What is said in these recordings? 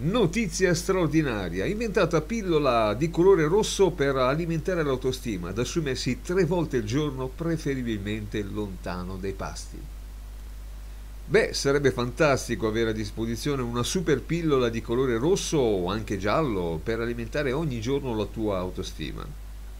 Notizia straordinaria, inventata pillola di colore rosso per alimentare l'autostima, da assumersi tre volte al giorno, preferibilmente lontano dai pasti. Beh, sarebbe fantastico avere a disposizione una super pillola di colore rosso o anche giallo per alimentare ogni giorno la tua autostima.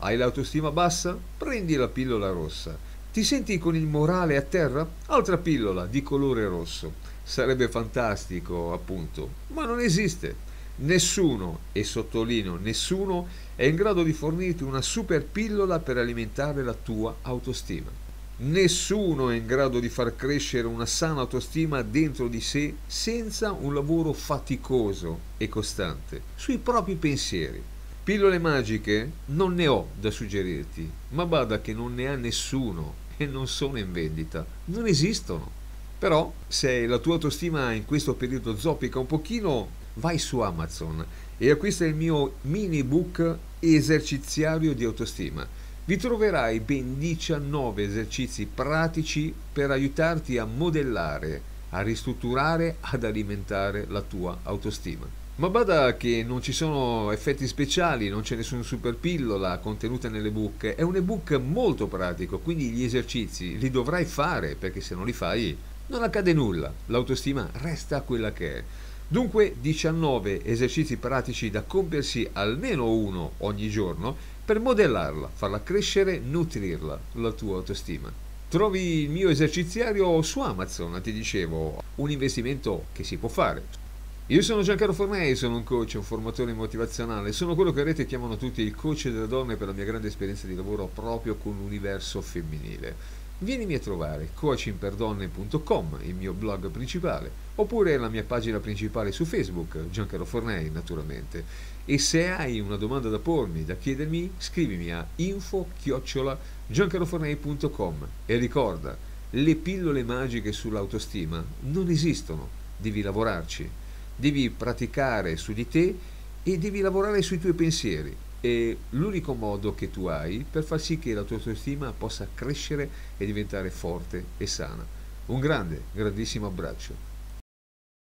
Hai l'autostima bassa? Prendi la pillola rossa. Ti senti con il morale a terra? Altra pillola di colore rosso. Sarebbe fantastico, appunto, ma non esiste. Nessuno, e sottolineo nessuno, è in grado di fornirti una super pillola per alimentare la tua autostima. Nessuno è in grado di far crescere una sana autostima dentro di sé senza un lavoro faticoso e costante sui propri pensieri. Pillole magiche non ne ho da suggerirti, ma bada che non ne ha nessuno e non sono in vendita, non esistono. Però se la tua autostima in questo periodo zoppica un pochino, vai su Amazon e acquista il mio mini book eserciziario di autostima. Vi troverai ben 19 esercizi pratici per aiutarti a modellare, a ristrutturare, ad alimentare la tua autostima. Ma bada che non ci sono effetti speciali, non c'è nessun super pillola contenuta nell'ebook, è un ebook molto pratico, quindi gli esercizi li dovrai fare perché se non li fai non accade nulla, l'autostima resta quella che è. Dunque 19 esercizi pratici da compiersi almeno uno ogni giorno per modellarla, farla crescere, nutrirla, la tua autostima. Trovi il mio eserciziario su Amazon, ti dicevo, un investimento che si può fare. Io sono Giancarlo Formei, sono un coach, un formatore motivazionale, sono quello che a rete chiamano tutti il coach delle donne per la mia grande esperienza di lavoro proprio con l'universo femminile vienimi a trovare coachingperdonne.com, il mio blog principale, oppure la mia pagina principale su Facebook, Giancarlo Fornei naturalmente. E se hai una domanda da pormi, da chiedermi, scrivimi a info-giancarlofornei.com e ricorda, le pillole magiche sull'autostima non esistono, devi lavorarci, devi praticare su di te e devi lavorare sui tuoi pensieri è l'unico modo che tu hai per far sì che la tua autostima possa crescere e diventare forte e sana. Un grande, grandissimo abbraccio.